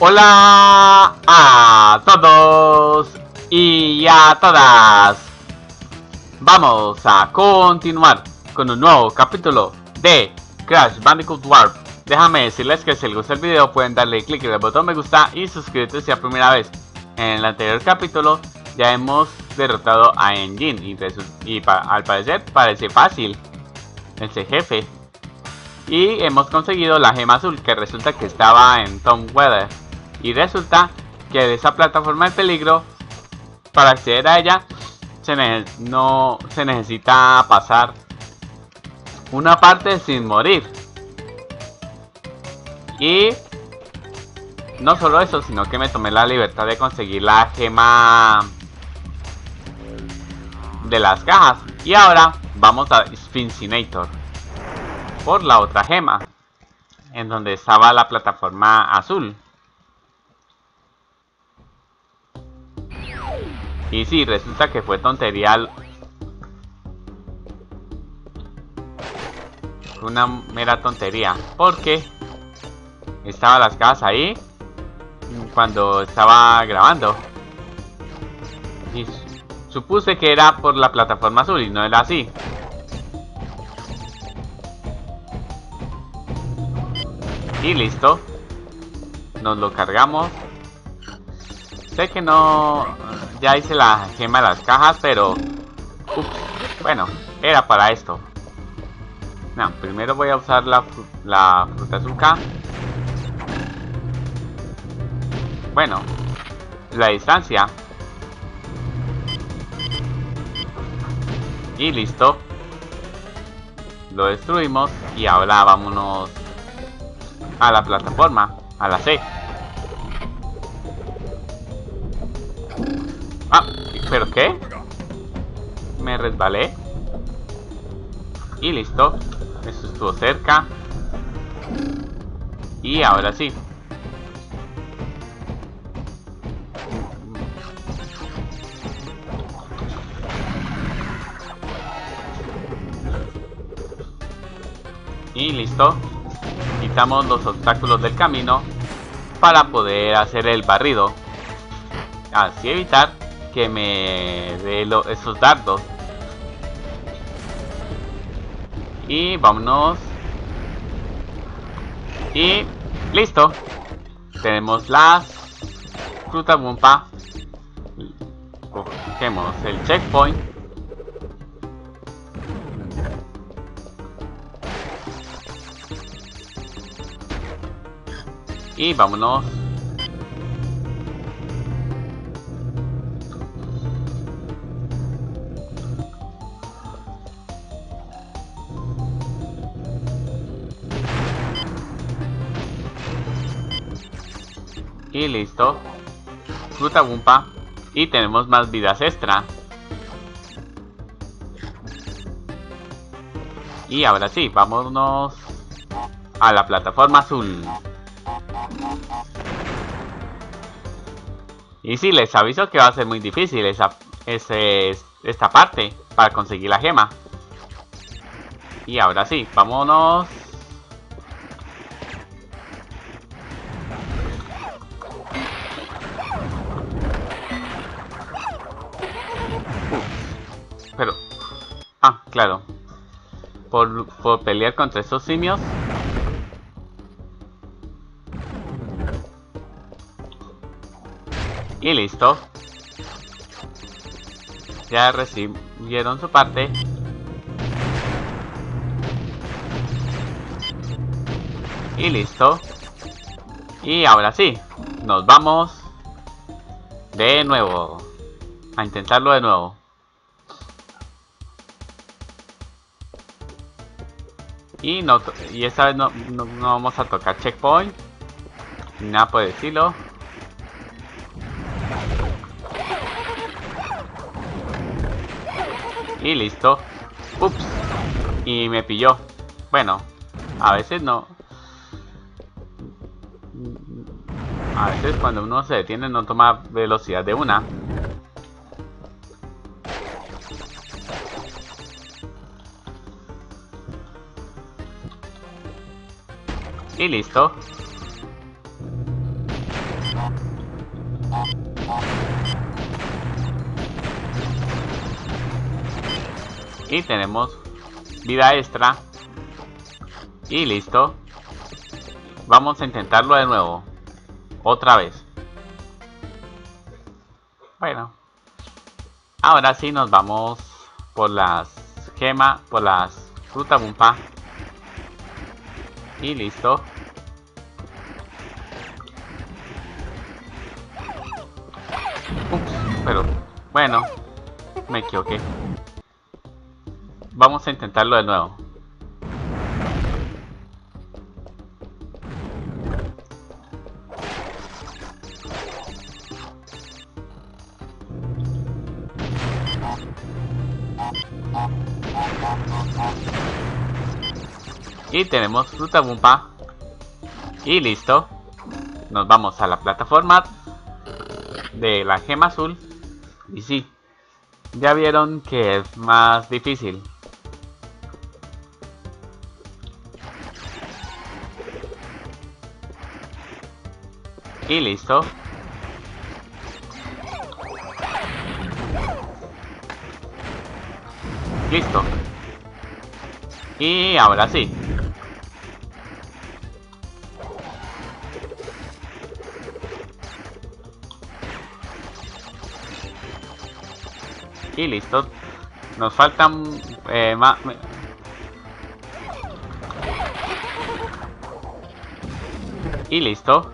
Hola a todos y a todas. Vamos a continuar con un nuevo capítulo de Crash Bandicoot Warp. Déjame decirles que si les gusta el video pueden darle clic en el botón me gusta y suscribirse si es primera vez. En el anterior capítulo ya hemos derrotado a Engine y, al parecer parece fácil ese jefe. Y hemos conseguido la gema azul que resulta que estaba en Tom Weather. Y resulta que de esa plataforma de peligro, para acceder a ella, se no se necesita pasar una parte sin morir. Y no solo eso, sino que me tomé la libertad de conseguir la gema de las cajas. Y ahora vamos a Sphincinator por la otra gema, en donde estaba la plataforma azul. Y sí, resulta que fue tontería. Una mera tontería. Porque estaba las casas ahí cuando estaba grabando. Y supuse que era por la plataforma azul y no era así. Y listo. Nos lo cargamos. Sé que no ya hice la gema de las cajas, pero... bueno, era para esto. No, primero voy a usar la, la fruta azúcar. Bueno, la distancia. Y listo. Lo destruimos y ahora vámonos a la plataforma, a la C. ¿pero qué? Me resbalé. Y listo. Eso estuvo cerca. Y ahora sí. Y listo. Quitamos los obstáculos del camino para poder hacer el barrido. Así evitar que me dé esos dardos. Y vámonos. Y listo. Tenemos las frutas bumpa. Cogemos el checkpoint. Y vámonos Y listo. Fruta Gumpa. Y tenemos más vidas extra. Y ahora sí, vámonos a la plataforma azul. Y sí, les aviso que va a ser muy difícil esa, esta parte para conseguir la gema. Y ahora sí, vámonos claro. Por, por pelear contra esos simios. Y listo. Ya recibieron su parte. Y listo. Y ahora sí, nos vamos de nuevo. A intentarlo de nuevo. Y, no, y esta vez no, no, vamos a tocar checkpoint. Nada por decirlo. Y listo. Ups. Y me pilló. Bueno, a veces no. A veces cuando uno se detiene no toma velocidad de una. Y listo. Y tenemos vida extra. Y listo. Vamos a intentarlo de nuevo. Otra vez. Bueno. Ahora sí nos vamos por las gemas, por las fruta bumpa y listo. Ups, pero bueno, me equivoqué. Vamos a intentarlo de nuevo. Y tenemos fruta bumpa. Y listo. Nos vamos a la plataforma de la gema azul. Y sí, ya vieron que es más difícil. Y listo. Listo. Y ahora sí. Y listo. Nos faltan eh, más... Y listo.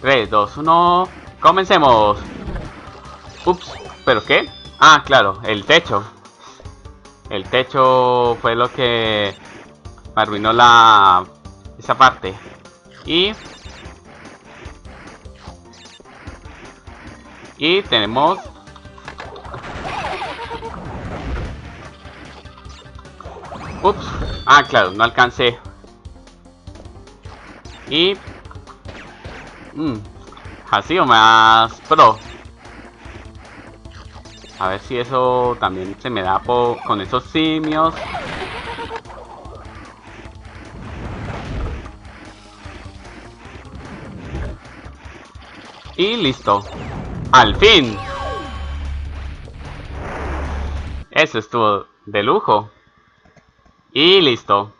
3, 2, 1... ¡Comencemos! Ups, ¿pero qué? Ah, claro, el techo. El techo fue lo que arruinó la... esa parte. Y Y tenemos... Ups. Ah, claro, no alcancé. Y... Mmm. Ha sido más pro. A ver si eso también se me da con esos simios. Y listo. ¡Al fin! Eso estuvo de lujo. Y listo.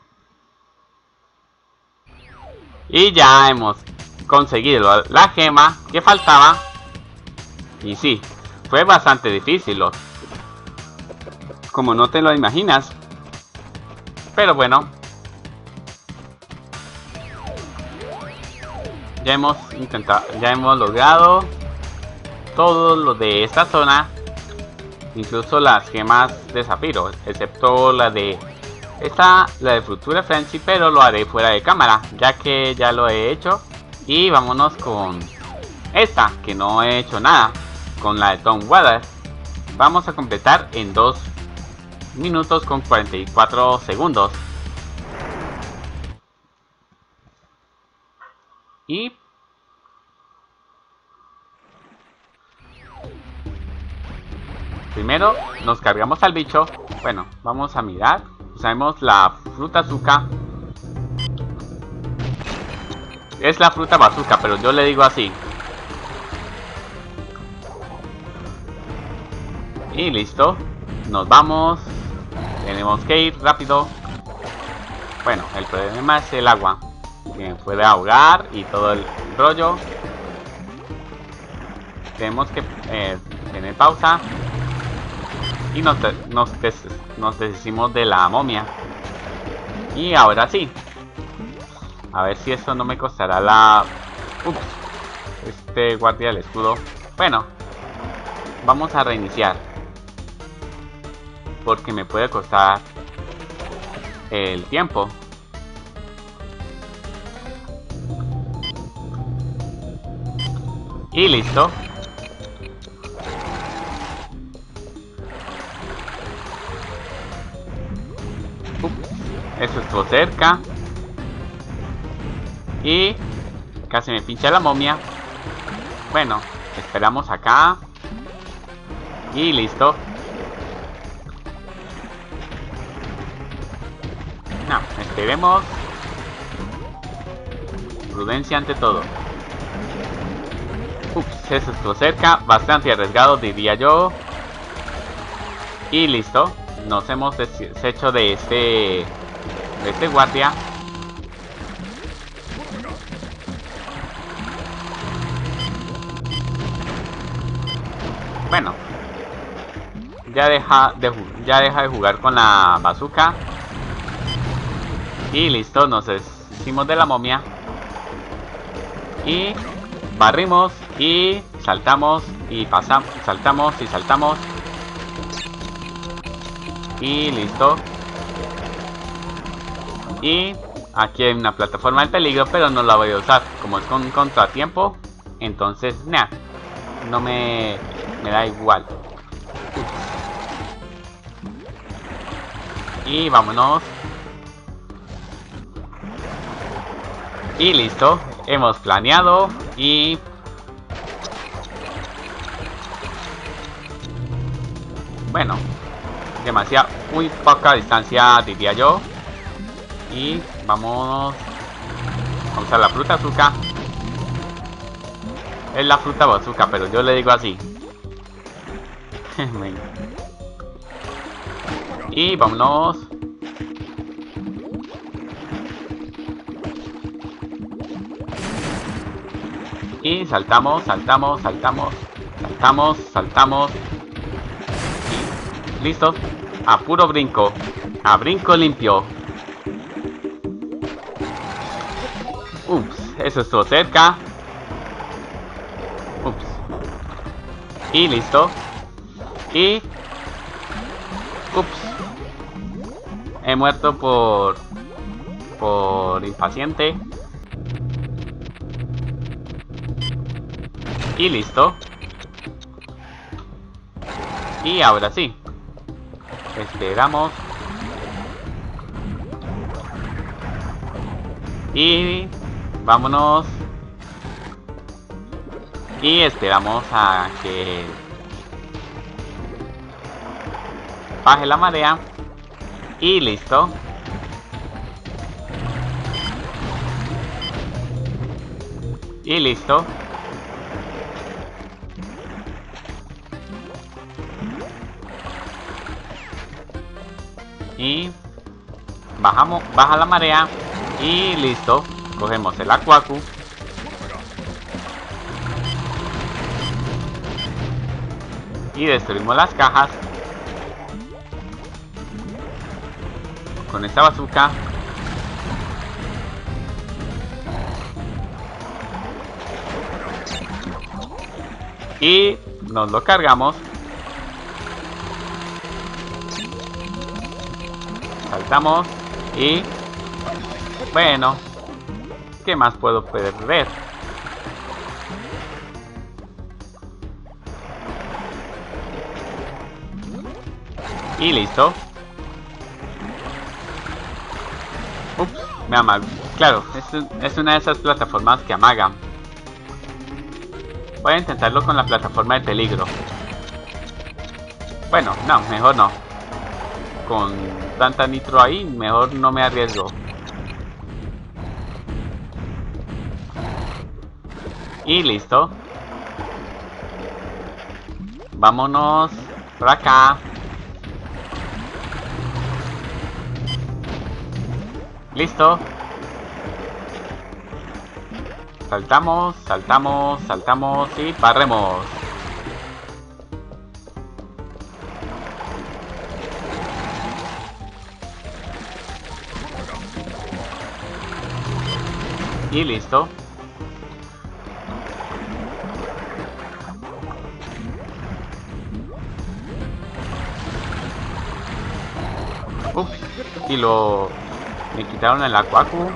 Y ya hemos conseguido la gema que faltaba. Y sí, fue bastante difícil. Como no te lo imaginas. Pero bueno, ya hemos intentado, ya hemos logrado todo lo de esta zona, incluso las gemas de zafiro, excepto la de esta, la de Futura Friendship, pero lo haré fuera de cámara, ya que ya lo he hecho. Y vámonos con esta, que no he hecho nada, con la de Tom Weather. Vamos a completar en 2 minutos con 44 segundos. Y Primero nos cargamos al bicho. Bueno, vamos a mirar. Usamos la fruta azúcar. Es la fruta bazooka, pero yo le digo así. Y listo. Nos vamos. Tenemos que ir rápido. Bueno, el problema es el agua. Que puede ahogar y todo el rollo. Tenemos que eh, tener pausa y nos, nos, deshicimos de la momia. Y ahora sí. A ver si eso no me costará la... Ups. Este guardia del escudo. Bueno. Vamos a reiniciar. Porque me puede costar el tiempo. Y listo. Estuvo cerca. Y casi me pincha la momia. Bueno, esperamos acá. Y listo. No, esperemos. Prudencia ante todo. Ups, eso estuvo cerca. Bastante arriesgado, diría yo. Y listo. Nos hemos deshecho de este... De este guardia. Bueno. Ya deja de, ya deja de jugar con la bazooka. Y listo, nos hicimos de la momia. Y barrimos y saltamos y pasamos, saltamos y saltamos. Y listo. Y aquí hay una plataforma de peligro, pero no la voy a usar. Como es con contratiempo, entonces, nada, no me, me da igual. Y vámonos. Y listo, hemos planeado y... Bueno, demasiado, muy poca distancia diría yo. Y vamos a usar la fruta azúcar. Es la fruta bazooka, pero yo le digo así. y vámonos. Y saltamos, saltamos, saltamos, saltamos, saltamos. Y listo. A puro brinco. A brinco limpio. Ups, eso estuvo cerca. Ups. Y listo. Y... Ups. He muerto por... Por impaciente. Y listo. Y ahora sí. Esperamos. Y vámonos. Y esperamos a que baje la marea. Y listo. Y listo. y bajamos, baja la marea y listo, cogemos el acuacu y destruimos las cajas. Con esta bazooka. Y nos lo cargamos. Saltamos y... Bueno, ¿qué más puedo perder? Y listo. Ups, me amago. Claro, es, es una de esas plataformas que amagan. Voy a intentarlo con la plataforma de peligro. Bueno, no, mejor no. Con tanta nitro ahí, mejor no me arriesgo. Y listo. Vámonos por acá. Listo. Saltamos, saltamos, saltamos y parremos. Y listo. Y lo... Me quitaron el acuacu.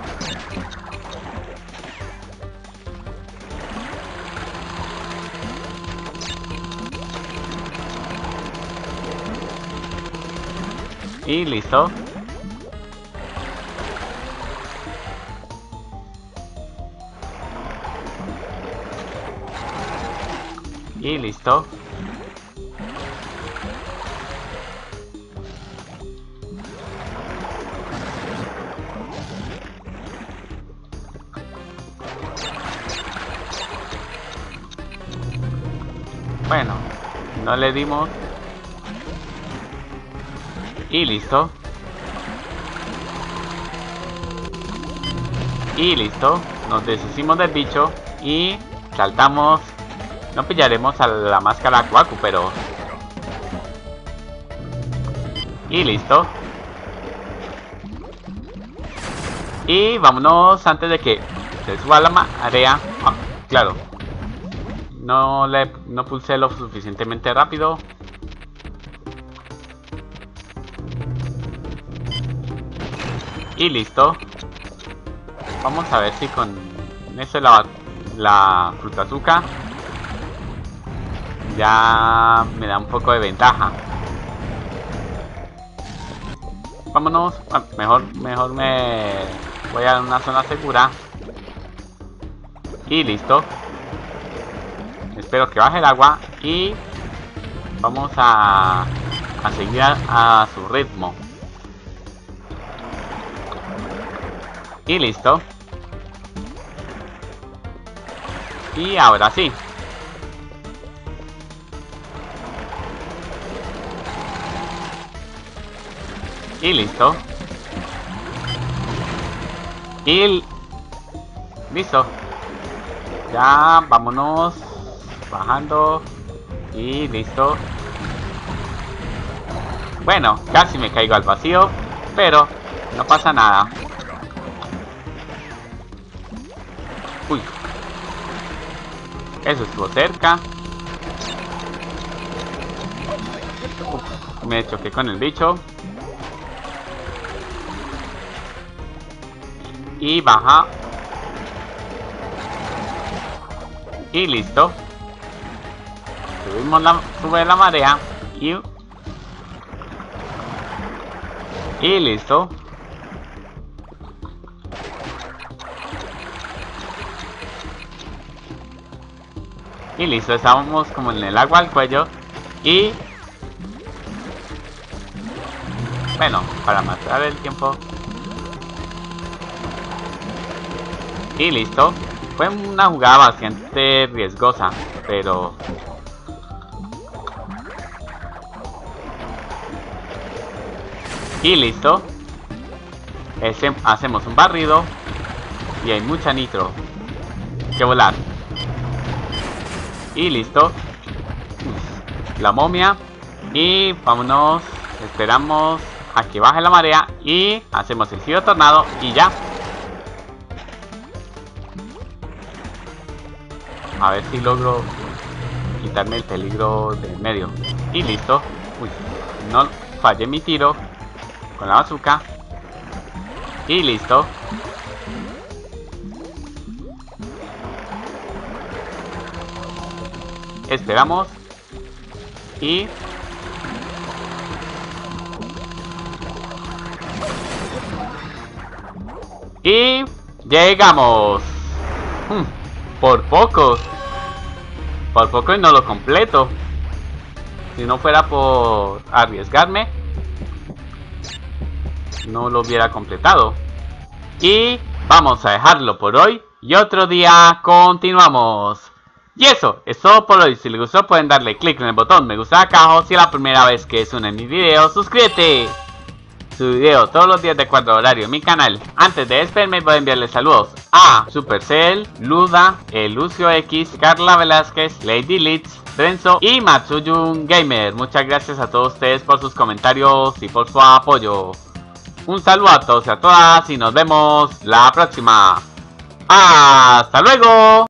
Y listo. Y listo. Le dimos. Y listo. Y listo. Nos deshicimos del bicho y saltamos. No pillaremos a la máscara Kwaku, pero... Y listo. Y vámonos antes de que se suba la marea. Ah, claro. No le no pulsé lo suficientemente rápido. Y listo. Vamos a ver si con eso la, la fruta azúcar ya me da un poco de ventaja. Vámonos. Ah, mejor, mejor me voy a una zona segura. Y listo. Espero que baje el agua y vamos a, a seguir a su ritmo. Y listo. Y ahora sí. Y listo. Y... Listo. Ya, vámonos. Bajando. Y listo. Bueno, casi me caigo al vacío. Pero no pasa nada. Uy. Eso estuvo cerca. me choqué con el bicho. Y baja. Y listo. Subimos la, sube la marea. Y... Y listo. Y listo, estábamos como en el agua al cuello. Y... Bueno, para matar el tiempo. Y listo. Fue una jugada bastante riesgosa, pero... Y listo. Hacemos un barrido. Y hay mucha nitro. Que volar. Y listo. La momia. Y vámonos. Esperamos a que baje la marea. Y hacemos el giro tornado. Y ya. A ver si logro quitarme el peligro del medio. Y listo. Uy, no fallé mi tiro con la bazooka. Y listo. Esperamos. Y... Y... Llegamos. Hmm, por poco. Por poco y no lo completo. Si no fuera por arriesgarme, no lo hubiera completado. Y vamos a dejarlo por hoy. Y otro día continuamos. Y eso, es todo por hoy. Si les gustó pueden darle click en el botón me gusta acá abajo. Si es la primera vez que es mis videos, suscríbete. Su video todos los días de 4 horario en mi canal. Antes de despedirme voy a enviarles saludos a Supercell, Luda, El Lucio X, Carla Velázquez, Lady Litz, Renzo y Matsuyun Gamer. Muchas gracias a todos ustedes por sus comentarios y por su apoyo. Un saludo a todos y a todas y nos vemos la próxima. ¡Hasta luego!